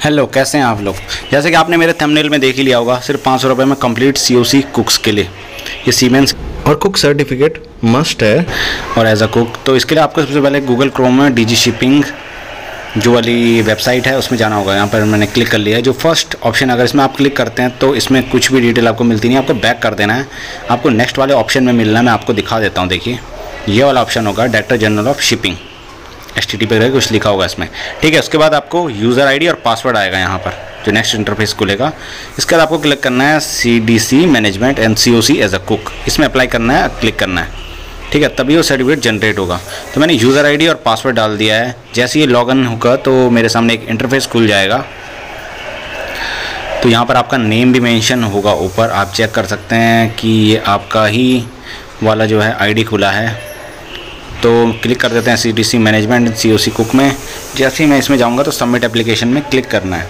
Hello कैसे हैं आप लोग? जैसे कि आपने मेरे थंबनेल में देख ही लिया होगा सिर्फ़ पाँच सौ रुपये में कंप्लीट सीओसी कुक्स के लिए। ये सीमेंस और कुक सर्टिफिकेट मस्ट है। और एज अ कुक तो इसके लिए आपको सबसे पहले गूगल क्रोम में डीजी शिपिंग जो वाली वेबसाइट है उसमें जाना होगा। यहाँ पर मैंने क्लिक कर लिया है। जो फ़र्स्ट ऑप्शन अगर इसमें आप क्लिक करते हैं तो इसमें कुछ भी डिटेल आपको मिलती नहीं आपको बैक कर देना है। आपको नेक्स्ट वाले ऑप्शन में मिलना है। मैं आपको दिखा देता हूँ। देखिए ये वाला ऑप्शन होगा director general of shipping S T पे कुछ लिखा होगा इसमें। ठीक है, उसके बाद आपको यूज़र आईडी और पासवर्ड आएगा यहाँ पर, जो नेक्स्ट इंटरफेस खुलेगा। इसके बाद आपको क्लिक करना है C D C management and C O C as a cook इसमें अप्लाई करना है क्लिक करना है। ठीक है, तभी वो सर्टिफिकेट जनरेट होगा। तो मैंने यूज़र आईडी और पासवर्ड डाल दिया है। जैसे ये लॉगिन होगा तो मेरे सामने एक इंटरफेस खुल जाएगा। तो यहाँ पर आपका नेम भी मेंशन होगा ऊपर। आप चेक कर सकते हैं कि ये आपका ही वाला जो है आईडी खुला है। तो क्लिक कर देते हैं C D C management C O C cook में। जैसे ही मैं इसमें जाऊँगा तो सबमिट एप्लीकेशन में क्लिक करना है।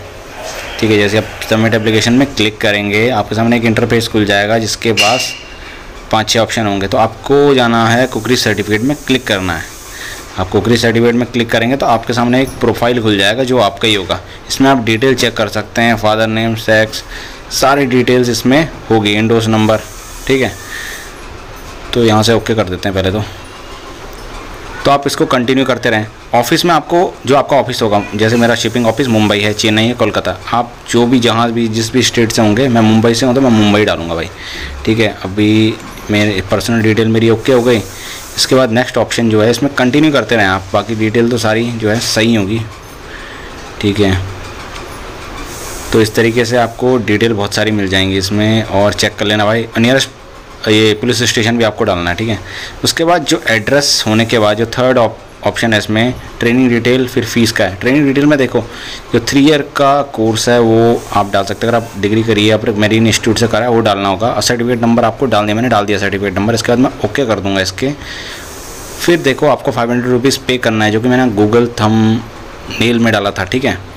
ठीक है, जैसे आप सबमिट एप्लीकेशन में क्लिक करेंगे, आपके सामने एक इंटरफेस खुल जाएगा जिसके पास पाँच छः ऑप्शन होंगे। तो आपको जाना है कुकरी सर्टिफिकेट में क्लिक करना है। आप कुकरी सर्टिफिकेट में क्लिक करेंगे तो आपके सामने एक प्रोफ़ाइल खुल जाएगा जो आपका ही होगा। इसमें आप डिटेल चेक कर सकते हैं फादर नेम सेक्स सारी डिटेल्स इसमें होगी इंडोस नंबर ठीक है? तो यहाँ से ओके कर देते हैं पहले तो। तो आप इसको कंटिन्यू करते रहें। ऑफ़िस में आपको जो आपका ऑफ़िस होगा, जैसे मेरा शिपिंग ऑफ़िस मुंबई है, चेन्नई है, कोलकाता। आप जो भी जहाँ भी, जिस भी स्टेट से होंगे, मैं मुंबई से हूँ तो मैं मुंबई डालूँगा भाई। ठीक है, अभी मेरे पर्सनल डिटेल मेरी ओके हो गई। इसके बाद नेक्स्ट ऑप्शन जो है, इसमें कंटिन्यू करते रहें आप। बाकी डिटेल तो सारी जो है सही होगी। ठीक है। तो इस तरीके से आपको डिटेल बहुत सारी मिल जाएँगी इसमें और चेक कर लेना भाई। नियरेस्ट ये पुलिस स्टेशन भी आपको डालना है, ठीक है? उसके बाद जो एड्रेस होने के बाद, जो थर्ड ऑप्शन है इसमें ट्रेनिंग डिटेल फिर फ़ीस का है। ट्रेनिंग डिटेल में देखो, जो थ्री ईयर का कोर्स है, वो आप डाल सकते हैं। अगर आप डिग्री करिए या फिर मेरीन इंस्टीट्यूट से करा है, वो डालना होगा। और सर्टिफिकेट नंबर आपको डाल दिया, मैंने डाल दिया सर्टिफिकेट नंबर इसके बाद मैं ओके कर दूँगा इसके। फिर देखो, आपको फाइव हंड्रेड रुपीज़ पे करना है, जो कि मैंने गूगल थम नेल में डाला था, ठीक है?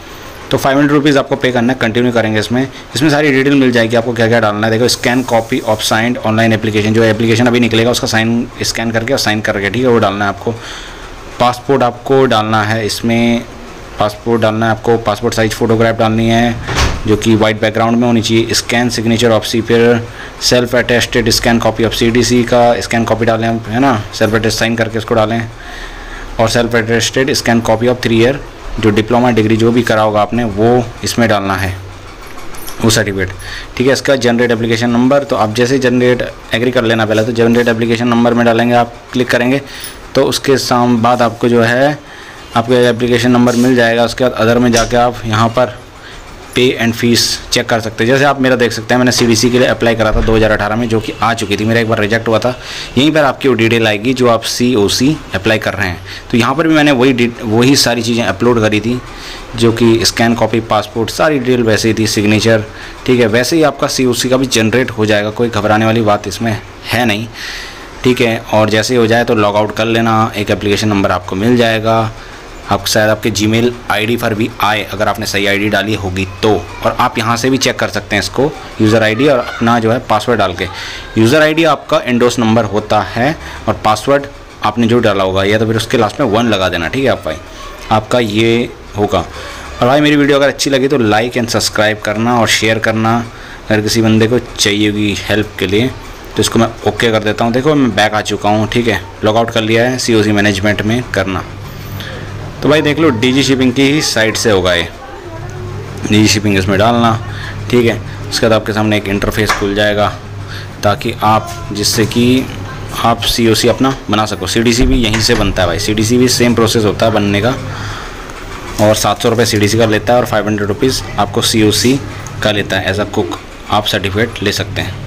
तो फाइव हंड्रेड रुपीज़ आपको पे करना है कंटिन्यू करेंगे इसमें। इसमें सारी डिटेल मिल जाएगी, आपको क्या क्या डालना है। देखो scan copy of signed online application जो एप्लीकेशन अभी निकलेगा, उसका साइन स्कैन करके और साइन करके, ठीक है, वो डालना है आपको। पासपोर्ट आपको डालना है इसमें। पासपोर्ट डालना है आपको पासपोर्ट साइज़ फ़ोटोग्राफ डालनी है, जो कि वाइट बैकग्राउंड में होनी चाहिए। स्कैन सिग्नेचर ऑफ़ सी फिर self attested scan copy of CDC का स्कैन कॉपी डालें है ना? सेल्फ अटेस्ट साइन करके इसको डालें। और self attested scan copy of three year जो डिप्लोमा डिग्री जो भी करा होगा आपने, वो इसमें डालना है, वो सर्टिफिकेट ठीक है, इसका जनरेट एप्लीकेशन नंबर तो आप जैसे जनरेट एग्री कर लेना पहले तो जनरेट एप्लीकेशन नंबर में डालेंगे, आप क्लिक करेंगे तो उसके साम बाद आपको जो है, आपको एप्लीकेशन नंबर मिल जाएगा, उसके बाद अदर में जाके आप यहाँ पर पे एंड फ़ीस चेक कर सकते हैं। जैसे आप मेरा देख सकते हैं, मैंने सी के लिए अप्लाई करा था 2018 में, जो कि आ चुकी थी। मेरा एक बार रिजेक्ट हुआ था। यहीं पर आपकी वो डिटेल आएगी, जो आप सी ओ सी अप्लाई कर रहे हैं। तो यहाँ पर भी मैंने वही वही सारी चीज़ें अपलोड करी थी, जो कि स्कैन कॉपी पासपोर्ट सारी डिटेल वैसे ही थी सिग्नेचर ठीक है, वैसे ही आपका सी ओ सी का भी जनरेट हो जाएगा, कोई घबराने वाली बात इसमें है नहीं। ठीक है, और जैसे ही हो जाए तो लॉग आउट कर लेना, एक एप्लीकेशन नंबर आपको मिल जाएगा। आप शायद आपके जीमेल आईडी पर भी आए, अगर आपने सही आईडी डाली होगी तो। और आप यहाँ से भी चेक कर सकते हैं इसको यूज़र आईडी और अपना जो है पासवर्ड डाल के। यूज़र आईडी आपका इंडोस नंबर होता है और पासवर्ड आपने जो डाला होगा, या तो फिर उसके लास्ट में वन लगा देना, ठीक है आप भाई? आपका ये होगा। और भाई, मेरी वीडियो अगर अच्छी लगी तो लाइक एंड सब्सक्राइब करना और शेयर करना, अगर किसी बंदे को चाहिए होगी हेल्प के लिए तो इसको मैं ओके कर देता हूँ। देखो, मैं बैक आ चुका हूँ, ठीक है? लॉगआउट कर लिया है सी मैनेजमेंट में करना। तो भाई देख लो डीजी शिपिंग की ही साइड से होगा ये। डीजी शिपिंग इसमें डालना, ठीक है? उसके बाद आपके सामने एक इंटरफेस खुल जाएगा, ताकि आप, जिससे कि आप सीओसी अपना बना सको। सीडीसी भी यहीं से बनता है भाई। सीडीसी भी सेम प्रोसेस होता है बनने का। और सात सौ रुपये सी का लेता है और फाइव हंड्रेड रुपीज़ आपको सीओसी का लेता है। एज अ कुक आप सर्टिफिकेट ले सकते हैं।